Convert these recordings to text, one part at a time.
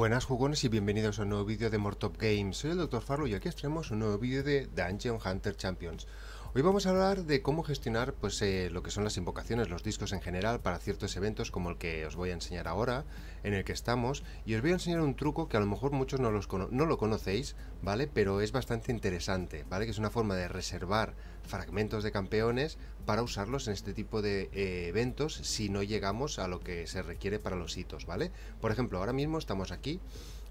Buenas jugones y bienvenidos a un nuevo vídeo de Mortop Games. Soy el Dr. Farlo y aquí estrenamos un nuevo vídeo de Dungeon Hunter Champions. Hoy vamos a hablar de cómo gestionar pues, eh, lo que son las invocaciones, los discos en general para ciertos eventos como el que os voy a enseñar ahora, en el que estamos. Y os voy a enseñar un truco que a lo mejor muchos no, no lo conocéis, ¿vale? Pero es bastante interesante, ¿vale? Que es una forma de reservar fragmentos de campeones para usarlos en este tipo de eh, eventos si no llegamos a lo que se requiere para los hitos, ¿vale? Por ejemplo, ahora mismo estamos aquí,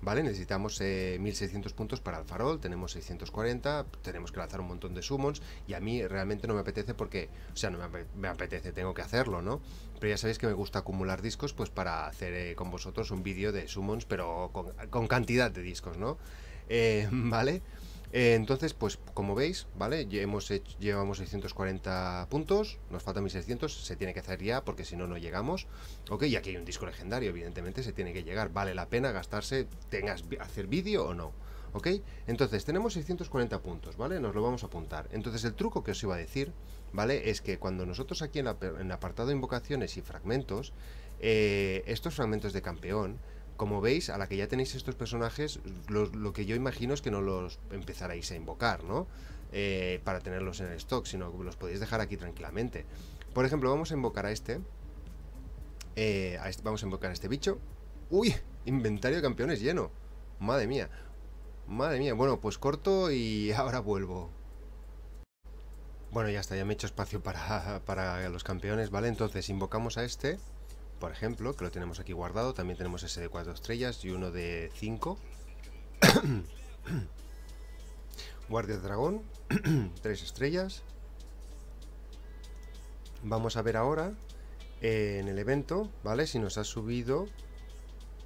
¿vale? Necesitamos 1600 eh, puntos para el farol, tenemos 640, tenemos que lanzar un montón de summons y a mí realmente no me apetece porque, o sea, no me, apetece, tengo que hacerlo, ¿no? Pero ya sabéis que me gusta acumular discos pues para hacer eh, con vosotros un vídeo de summons, pero con, con, cantidad de discos, ¿no? ¿Vale? Eh, entonces, pues como veis, ¿vale? Hemos llevamos 640 puntos, nos faltan 1600, se tiene que hacer ya porque si no, no llegamos. Ok, y aquí hay un disco legendario, evidentemente se tiene que llegar. Vale la pena gastarse, tengas hacer vídeo o no. ¿Ok? Entonces, tenemos 640 puntos, ¿vale? Nos lo vamos a apuntar. Entonces, el truco que os iba a decir, ¿vale? Es que cuando nosotros aquí en, el apartado de invocaciones y fragmentos, eh, estos fragmentos de campeón, como veis, a la que ya tenéis estos personajes, lo, que yo imagino es que no los empezaréis a invocar, ¿no? Eh, para tenerlos en el stock, sino que los podéis dejar aquí tranquilamente. Por ejemplo, vamos a invocar a este. Eh, este vamos a invocar a este bicho. ¡Uy! Inventario de campeones lleno. Madre mía. Madre mía. Bueno, pues corto y ahora vuelvo. Bueno, ya está, ya me he hecho espacio para, para los campeones, ¿vale? Entonces invocamos a este por ejemplo, que lo tenemos aquí guardado. También tenemos ese de 4 estrellas y uno de 5. Guardia de dragón, 3 estrellas. Vamos a ver ahora en el evento, ¿vale? Si nos ha subido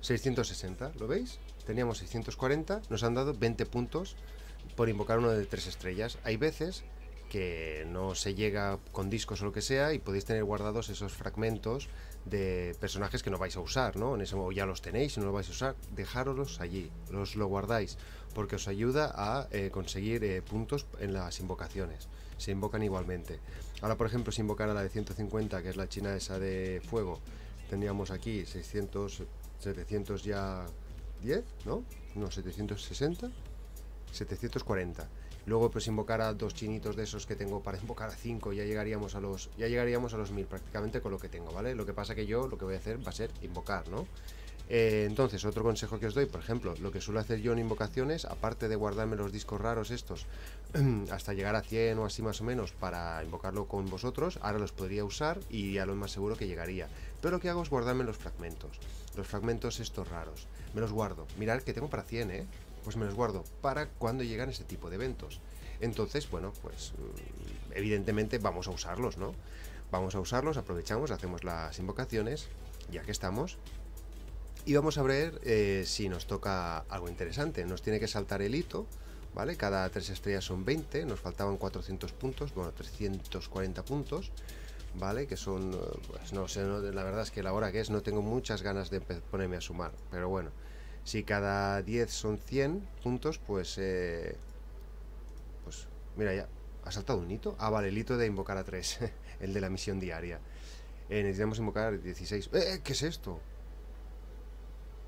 660, ¿lo veis? Teníamos 640, nos han dado 20 puntos por invocar uno de 3 estrellas. Hay veces que no se llega con discos o lo que sea y podéis tener guardados esos fragmentos de personajes que no vais a usar, ¿no? En ese momento ya los tenéis y no los vais a usar, dejároslos allí, los lo guardáis, porque os ayuda a eh, conseguir eh, puntos en las invocaciones. Se invocan igualmente. Ahora, por ejemplo, si invocara la de 150, que es la china esa de fuego, tendríamos aquí 600, 700 ya 10, ¿no? No, 760, 740. Luego pues invocar a dos chinitos de esos que tengo para invocar a cinco, ya llegaríamos a los ya llegaríamos a los mil prácticamente con lo que tengo, ¿vale? Lo que pasa que yo lo que voy a hacer va a ser invocar, ¿no? Eh, entonces, otro consejo que os doy, por ejemplo, lo que suelo hacer yo en invocaciones, aparte de guardarme los discos raros estos hasta llegar a 100 o así más o menos para invocarlo con vosotros, ahora los podría usar y a lo más seguro que llegaría. Pero lo que hago es guardarme los fragmentos, los fragmentos estos raros, me los guardo. Mirad que tengo para 100, ¿eh? Pues me los guardo para cuando llegan ese tipo de eventos. Entonces, bueno, pues mm, evidentemente vamos a usarlos, ¿no? Vamos a usarlos, aprovechamos, hacemos las invocaciones, ya que estamos. Y vamos a ver eh, si nos toca algo interesante. Nos tiene que saltar el hito, ¿vale? Cada tres estrellas son 20, nos faltaban 400 puntos, bueno, 340 puntos. ¿vale? Que son, pues no sé, la verdad es que la hora que es no tengo muchas ganas de ponerme a sumar, pero bueno, si cada 10 son 100 puntos, pues... Eh, pues mira ya, ¿ha saltado un hito? Ah, vale, el hito de invocar a 3, el de la misión diaria. Eh, necesitamos invocar 16. ¡Eh, qué es esto!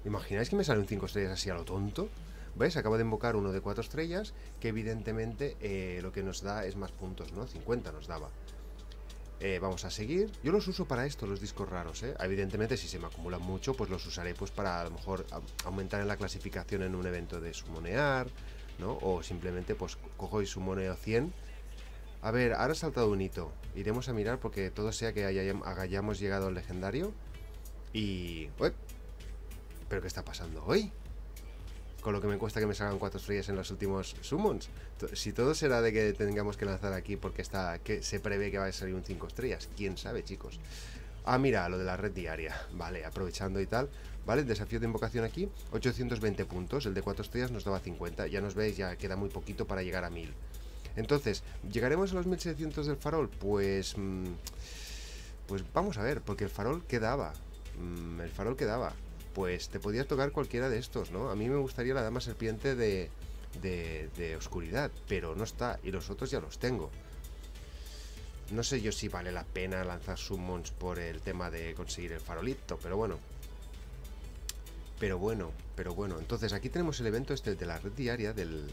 ¿Imagináis que me sale un 5 estrellas así a lo tonto? ¿Veis? Acabo de invocar uno de 4 estrellas, que evidentemente eh, lo que nos da es más puntos, ¿no? 50 nos daba. Eh, vamos a seguir. Yo los uso para esto, los discos raros, ¿eh? Evidentemente, si se me acumulan mucho, pues los usaré pues para a lo mejor aumentar en la clasificación en un evento de sumonear, ¿no? O simplemente, pues, cojo y sumoneo 100. A ver, ahora ha saltado un hito. Iremos a mirar porque todo sea que hayamos llegado al legendario. Y... ¿Pero qué está pasando hoy? Con lo que me cuesta que me salgan cuatro estrellas en los últimos summons. Si todo será de que tengamos que lanzar aquí porque está que se prevé que va a salir un 5 estrellas, quién sabe, chicos. Ah, mira, lo de la red diaria. Vale, aprovechando y tal. Vale, el desafío de invocación aquí, 820 puntos. El de 4 estrellas nos daba 50. Ya nos veis, ya queda muy poquito para llegar a 1000. Entonces, ¿llegaremos a los 1600 del farol? Pues... Mm, pues vamos a ver, porque el farol quedaba. Mm, el farol quedaba pues te podías tocar cualquiera de estos, ¿no? A mí me gustaría la dama serpiente de, de, oscuridad, pero no está, y los otros ya los tengo. No sé yo si vale la pena lanzar summons por el tema de conseguir el farolito, pero bueno. Pero bueno, pero bueno. Entonces aquí tenemos el evento este de la red diaria del,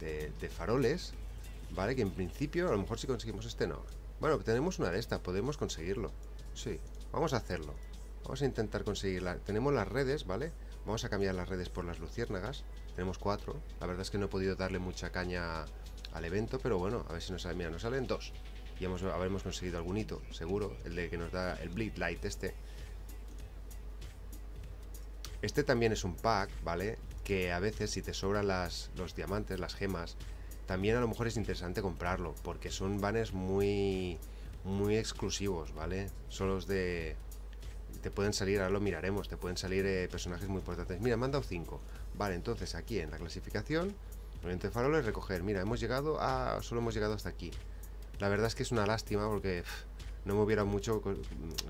de, de faroles, ¿vale? Que en principio, a lo mejor si conseguimos este no. Bueno, tenemos una de estas, podemos conseguirlo. Sí, vamos a hacerlo. Vamos a intentar conseguirla. Tenemos las redes, ¿vale? Vamos a cambiar las redes por las luciérnagas. Tenemos cuatro. La verdad es que no he podido darle mucha caña al evento, pero bueno, a ver si nos sale. Mira, nos salen dos. Y hemos, habremos conseguido algún hito, seguro. El de que nos da el Bleed Light este. Este también es un pack, ¿vale? Que a veces si te sobran los diamantes, las gemas, también a lo mejor es interesante comprarlo, porque son banners muy, muy exclusivos, ¿vale? Son los de... Te pueden salir, ahora lo miraremos, te pueden salir eh, personajes muy importantes. Mira, me han dado 5. Vale, entonces aquí en la clasificación, de faroles, recoger. Mira, hemos llegado a... Solo hemos llegado hasta aquí. La verdad es que es una lástima porque no me hubiera mucho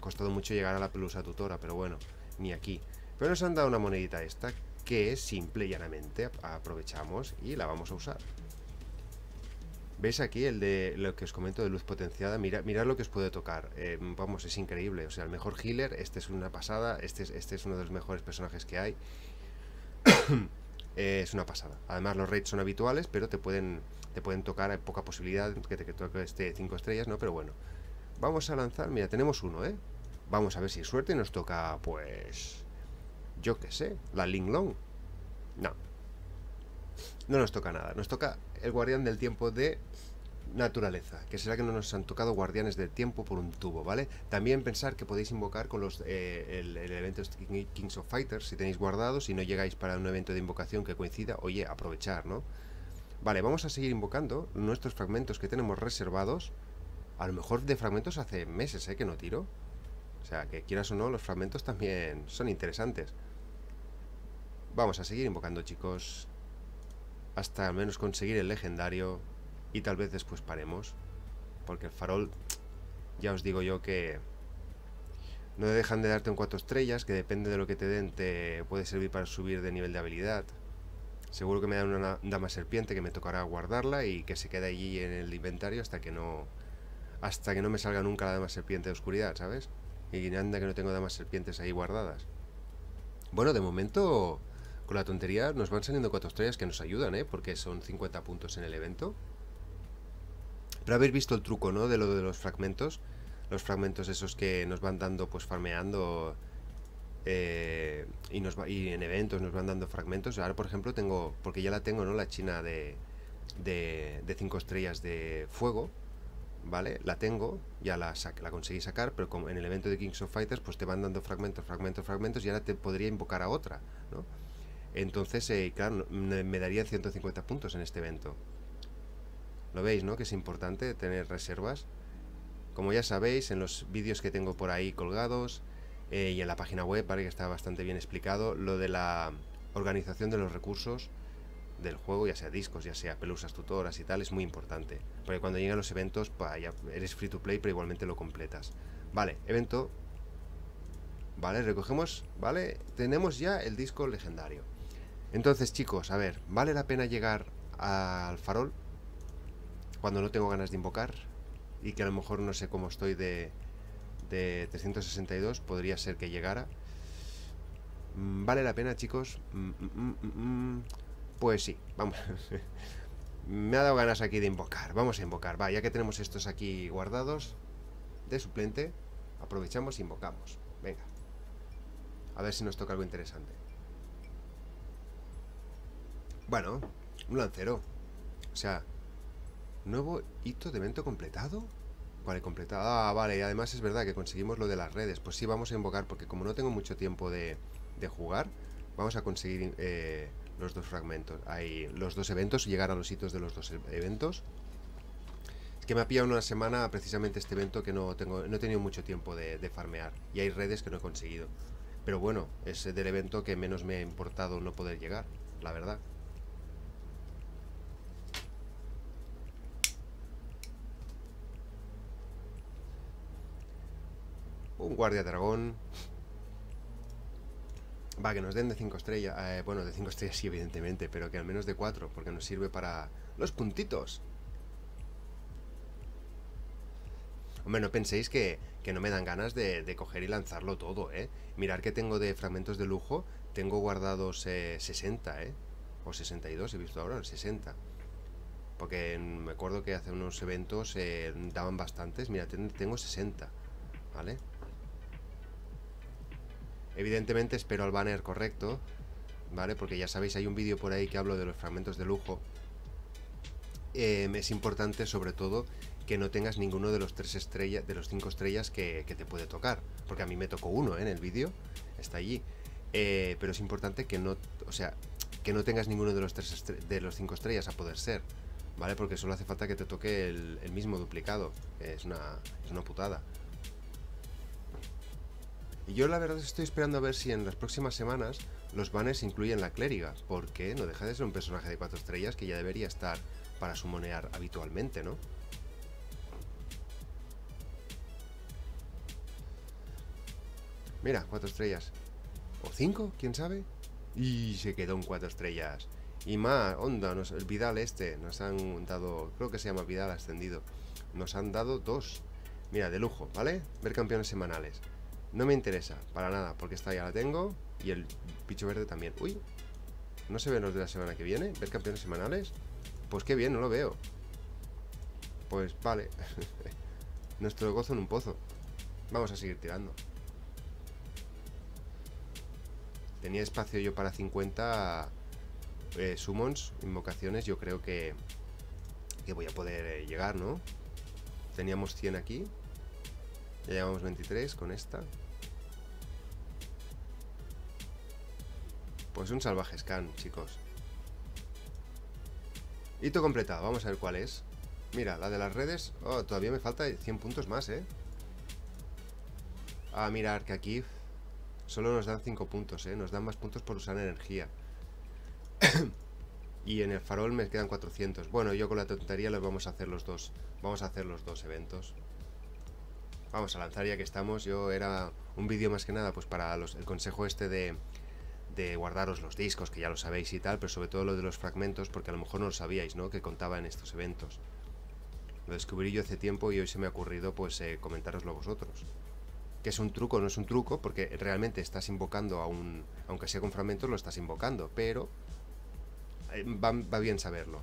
costado mucho llegar a la pelusa tutora, pero bueno, ni aquí. Pero nos han dado una monedita esta que es simple y llanamente aprovechamos y la vamos a usar. ¿Veis aquí el de lo que os comento de luz potenciada? Mira, mirad lo que os puede tocar. Eh, vamos, es increíble. O sea, el mejor healer, este es una pasada. Este es, este es uno de los mejores personajes que hay. es una pasada. Además, los raids son habituales, pero te pueden, te pueden tocar. Hay poca posibilidad que te que toque este 5 estrellas, ¿no? Pero bueno. Vamos a lanzar. Mira, tenemos uno, ¿eh? Vamos a ver si es suerte nos toca, pues yo qué sé, la Ling Long. No. No nos toca nada. Nos toca el guardián del tiempo de naturaleza, que será que no nos han tocado guardianes del tiempo por un tubo, ¿vale? También pensar que podéis invocar con los eh, el, evento Kings of Fighters, si tenéis guardados, si no llegáis para un evento de invocación que coincida, oye, aprovechar, ¿no? Vale, vamos a seguir invocando nuestros fragmentos que tenemos reservados. A lo mejor de fragmentos hace meses, ¿eh? Que no tiro. O sea, que quieras o no, los fragmentos también son interesantes. Vamos a seguir invocando, chicos. Hasta al menos conseguir el legendario. Y tal vez después paremos. Porque el farol, ya os digo yo que... No dejan de darte un 4 estrellas, que depende de lo que te den, te puede servir para subir de nivel de habilidad. Seguro que me dan una dama serpiente que me tocará guardarla y que se quede allí en el inventario hasta que no... Hasta que no me salga nunca la dama serpiente de oscuridad, ¿sabes? Y anda que no tengo damas serpientes ahí guardadas. Bueno, de momento con la tontería nos van saliendo cuatro estrellas que nos ayudan, ¿eh? Porque son 50 puntos en el evento. Pero habéis visto el truco, ¿no? De lo de los fragmentos. Los fragmentos esos que nos van dando, pues farmeando. Eh, y, nos y en eventos nos van dando fragmentos. Ahora, por ejemplo, tengo. Porque ya la tengo, ¿no? La china de. De 5 estrellas de fuego. ¿Vale? La tengo, ya la, la conseguí sacar, pero como en el evento de Kings of Fighters, pues te van dando fragmentos, fragmentos, fragmentos, y ahora te podría invocar a otra, ¿no? Entonces, eh, claro, me daría 150 puntos en este evento. Lo veis, ¿no? Que es importante tener reservas. Como ya sabéis, en los vídeos que tengo por ahí colgados eh, y en la página web, para que está bastante bien explicado, lo de la organización de los recursos del juego, ya sea discos, ya sea pelusas tutoras y tal, es muy importante. Porque cuando llegan los eventos, pues, ya eres free to play, pero igualmente lo completas. Vale, evento. Vale, recogemos, vale, tenemos ya el disco legendario. Entonces, chicos, a ver, ¿vale la pena llegar al farol cuando no tengo ganas de invocar? Y que a lo mejor no sé cómo estoy de, de 362, podría ser que llegara. Mm, ¿Vale la pena, chicos? Mm, mm, pues sí, vamos. Me ha dado ganas aquí de invocar. Vamos a invocar. Va, ya que tenemos estos aquí guardados de suplente, aprovechamos e invocamos. Venga. A ver si nos toca algo interesante. Bueno, un lancero. O sea, nuevo hito de evento completado. Vale, completado. Ah, vale, y además es verdad que conseguimos lo de las redes. Pues sí, vamos a invocar, porque como no tengo mucho tiempo de, de jugar, vamos a conseguir eh, los dos fragmentos. Hay los dos eventos, llegar a los hitos de los dos e-, eventos. Es que me ha pillado una semana precisamente este evento que no tengo no he tenido mucho tiempo de, de farmear. Y hay redes que no he conseguido. Pero bueno, es del evento que menos me ha importado no poder llegar, la verdad. Un guardia dragón. Va, que nos den de 5 estrellas. Eh, bueno, de 5 estrellas sí, evidentemente, pero que al menos de 4, porque nos sirve para los puntitos. Hombre, no penséis que, no me dan ganas de, coger y lanzarlo todo, ¿eh? Mirar que tengo de fragmentos de lujo, tengo guardados 60, ¿eh? O 62, he visto ahora, 60. Porque me acuerdo que hace unos eventos eh, daban bastantes. Mira, tengo 60, ¿vale? Evidentemente espero al banner correcto, ¿vale? Porque ya sabéis, hay un vídeo por ahí que hablo de los fragmentos de lujo. Em, es importante, sobre todo, que no tengas ninguno de los tres estrellas, de los cinco estrellas que, te puede tocar. Porque a mí me tocó uno ¿eh? en el vídeo, está allí. Eh, pero es importante que no, o sea, que no tengas ninguno de los tres de los cinco estrellas a poder ser, ¿vale? Porque solo hace falta que te toque el, el mismo duplicado. Es una, es una putada. Y yo la verdad estoy esperando a ver si en las próximas semanas los banners incluyen la clériga, porque no deja de ser un personaje de 4 estrellas que ya debería estar para sumonear habitualmente, ¿no? Mira, 4 estrellas. ¿O 5? ¿Quién sabe? Y se quedó en 4 estrellas. Y más, onda, el Vidal este, nos han dado, creo que se llama Vidal ascendido. Nos han dado dos. Mira, de lujo, ¿vale? Ver campeones semanales. No me interesa, para nada, porque esta ya la tengo y el bicho verde también. Uy, ¿no se ven los de la semana que viene? ¿Ver campeones semanales? Pues qué bien, no lo veo. Pues vale. Nuestro gozo en un pozo. Vamos a seguir tirando. Tenía espacio yo para 50 eh, summons, invocaciones. Yo creo que, que voy a poder eh, llegar, ¿no? Teníamos 100 aquí. Ya llevamos 23 con esta. Pues un salvaje scan, chicos. Hito completado, vamos a ver cuál es. Mira, la de las redes... Oh, todavía me falta 100 puntos más, ¿eh? Ah, mirar que aquí solo nos dan 5 puntos, ¿eh? Nos dan más puntos por usar energía. y en el farol me quedan 400. Bueno, yo con la tontería los vamos a hacer los dos. Vamos a hacer los dos eventos. Vamos a lanzar ya que estamos. Yo era un vídeo más que nada, pues para los, el consejo este de guardaros los discos, que ya lo sabéis y tal, pero sobre todo lo de los fragmentos, porque a lo mejor no lo sabíais, ¿no? Que contaba en estos eventos. Lo descubrí yo hace tiempo y hoy se me ha ocurrido, pues, eh, comentároslo vosotros. Que es un truco, no es un truco, porque realmente estás invocando a un... Aunque sea con fragmentos, lo estás invocando, pero... Eh, va bien saberlo.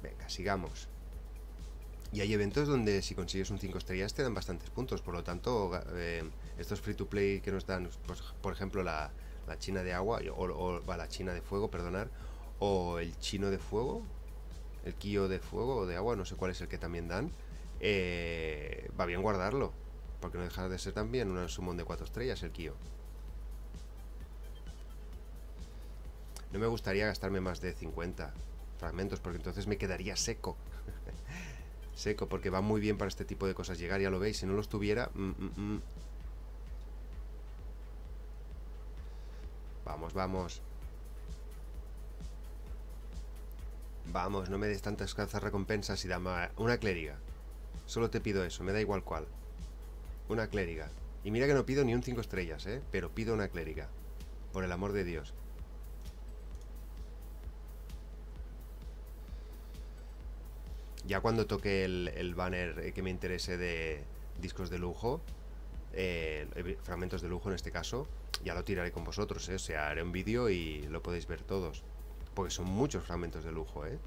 Venga, sigamos. Y hay eventos donde si consigues un 5 estrellas te dan bastantes puntos, por lo tanto, eh, estos free to play que nos dan, pues, por ejemplo, la, china de agua, o, la china de fuego, perdonar, o el chino de fuego, el kio de fuego o de agua, no sé cuál es el que también dan, eh, va bien guardarlo, porque no deja de ser también un sumón de 4 estrellas el kio. No me gustaría gastarme más de 50 fragmentos, porque entonces me quedaría seco seco, porque va muy bien para este tipo de cosas llegar, ya lo veis, si no los tuviera... Mm, mm, mm. Vamos, vamos. Vamos, no me des tantas cazas recompensas y dame una clériga. Solo te pido eso, me da igual cuál. Una clériga. Y mira que no pido ni un 5 estrellas, ¿eh? Pero pido una clériga. Por el amor de Dios. Ya cuando toque el, banner eh, que me interese de discos de lujo, eh, fragmentos de lujo en este caso, ya lo tiraré con vosotros, ¿eh? o sea, haré un vídeo y lo podéis ver todos. Porque son muchos fragmentos de lujo, ¿eh?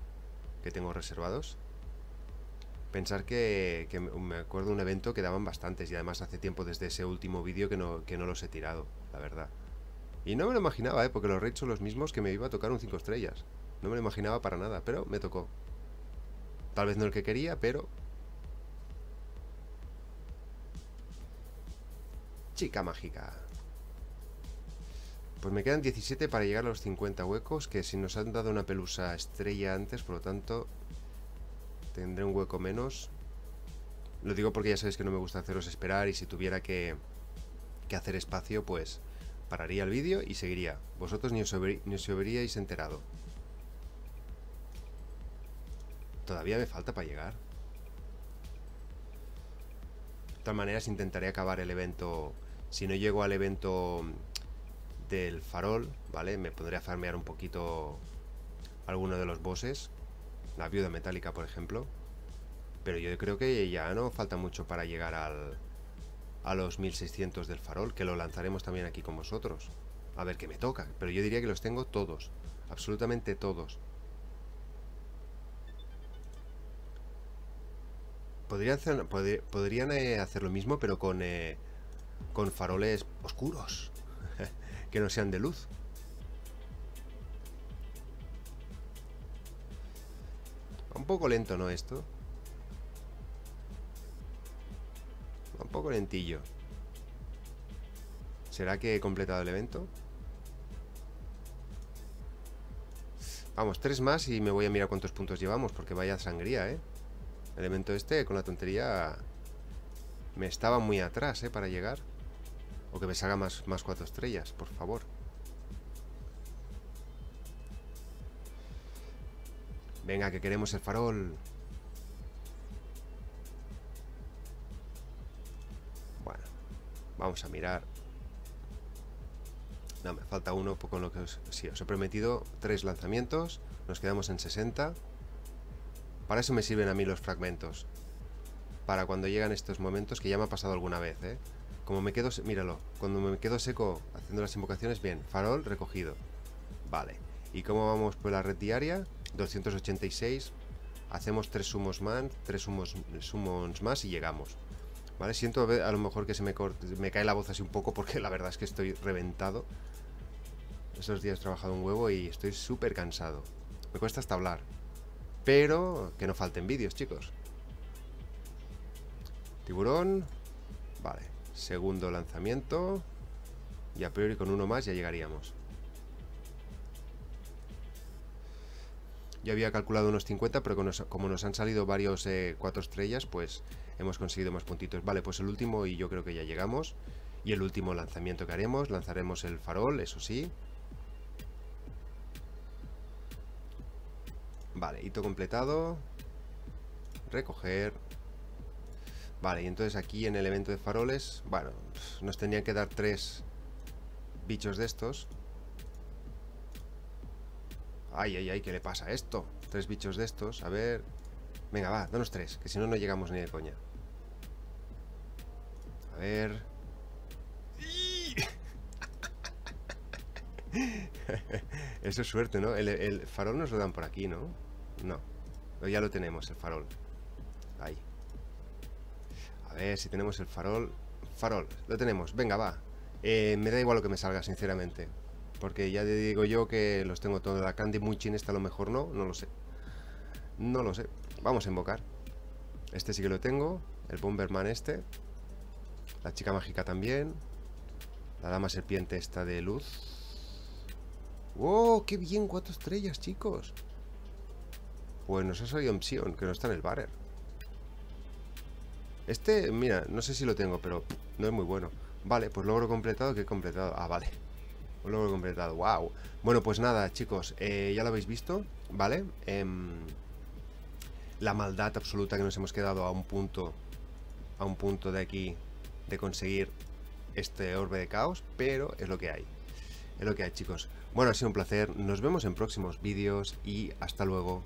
Que tengo reservados. Pensar que, me acuerdo de un evento que daban bastantes y además hace tiempo desde ese último vídeo que no, que no los he tirado, la verdad. Y no me lo imaginaba, ¿eh? Porque los raids son los mismos que me iba a tocar un 5 estrellas. No me lo imaginaba para nada, pero me tocó. Tal vez no el que quería, pero... Chica mágica. Pues me quedan 17 para llegar a los 50 huecos, que si nos han dado una pelusa estrella antes, por lo tanto, tendré un hueco menos. Lo digo porque ya sabéis que no me gusta haceros esperar y si tuviera que, hacer espacio, pues pararía el vídeo y seguiría. Vosotros ni os, ni os habríais enterado. Todavía me falta para llegar. De todas maneras intentaré acabar el evento... Si no llego al evento del farol, ¿vale? Me podré a farmear un poquito alguno de los bosses. La viuda metálica, por ejemplo. Pero yo creo que ya no falta mucho para llegar al, a los 1600 del farol, que lo lanzaremos también aquí con vosotros. A ver qué me toca, pero yo diría que los tengo todos, absolutamente todos. Podrían eh, hacer lo mismo, pero con, eh, con faroles oscuros, que no sean de luz. Un poco lento, ¿no? Esto. Un poco lentillo. ¿Será que he completado el evento? Vamos, tres más y me voy a mirar cuántos puntos llevamos, porque vaya sangría, ¿eh? El evento este, con la tontería, me estaba muy atrás, ¿eh? Para llegar. O que me salga más, más cuatro estrellas, por favor. Venga, que queremos el farol. Bueno, vamos a mirar. No, me falta uno con lo que os... Sí, os he prometido tres lanzamientos. Nos quedamos en 60. Para eso me sirven a mí los fragmentos. Para cuando llegan estos momentos, que ya me ha pasado alguna vez, ¿eh? Como me quedo... Míralo. Cuando me quedo seco haciendo las invocaciones, bien. Farol recogido. Vale. ¿Y cómo vamos por la red diaria? 286. Hacemos tres sumos más, tres sumos, sumos más y llegamos. ¿Vale? Siento a lo mejor que se me, me cae la voz así un poco porque la verdad es que estoy reventado. Esos días he trabajado un huevo y estoy súper cansado. Me cuesta hasta hablar. Pero que no falten vídeos, chicos. Tiburón. Vale. Segundo lanzamiento. Y a priori con uno más ya llegaríamos. Yo había calculado unos 50, pero como nos han salido varios eh, cuatro estrellas, pues hemos conseguido más puntitos. Vale, pues el último y yo creo que ya llegamos. Y el último lanzamiento que haremos, lanzaremos el farol, eso sí. Vale, hito completado. Recoger. Vale, y entonces aquí en el evento de faroles, bueno, nos tendrían que dar tres bichos de estos. Ay, ay, ay, ¿qué le pasa a esto? Tres bichos de estos, a ver... Venga, va, danos tres, que si no, no llegamos ni de coña. A ver... Eso es suerte, ¿no? El, farol nos lo dan por aquí, ¿no? No. Pero ya lo tenemos, el farol. Ahí. A ver si tenemos el farol. Farol, lo tenemos. Venga, va. Eh, me da igual lo que me salga, sinceramente. Porque ya te digo yo que los tengo todos. La Candy muy esta a lo mejor no, no lo sé. No lo sé. Vamos a invocar. Este sí que lo tengo. El Bomberman este. La chica mágica también. La dama serpiente esta de luz. ¡Oh! ¡Qué bien! Cuatro estrellas, chicos. Pues nos ha salido Sion, que no está en el barrer. Este, mira, no sé si lo tengo, pero no es muy bueno. Vale, pues logro completado, que he completado. Ah, vale lo he completado, wow. Bueno, pues nada, chicos, eh, ya lo habéis visto, ¿vale? Em, la maldad absoluta que nos hemos quedado a un punto, a un punto de aquí, de conseguir este orbe de caos, pero es lo que hay. Es lo que hay, chicos. Bueno, ha sido un placer. Nos vemos en próximos vídeos y hasta luego.